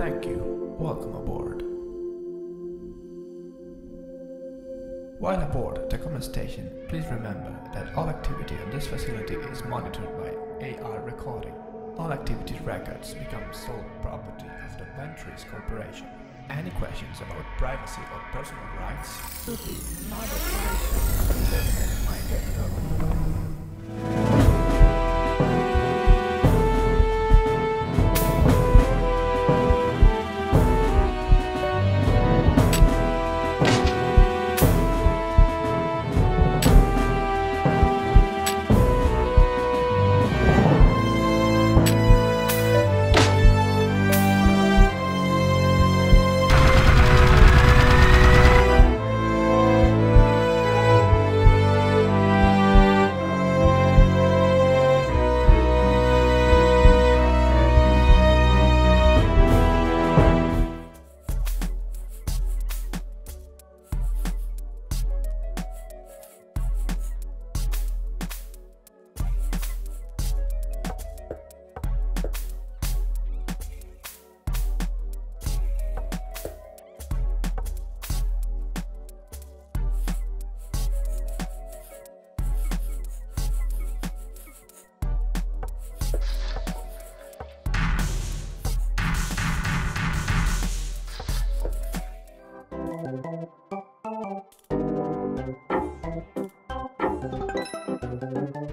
Welcome aboard. While aboard the Tacoma station, please remember that all activity on this facility is monitored by AR recording. All activity records become sole property of the Venturis Corporation. Any questions about privacy or personal rights will be not. My you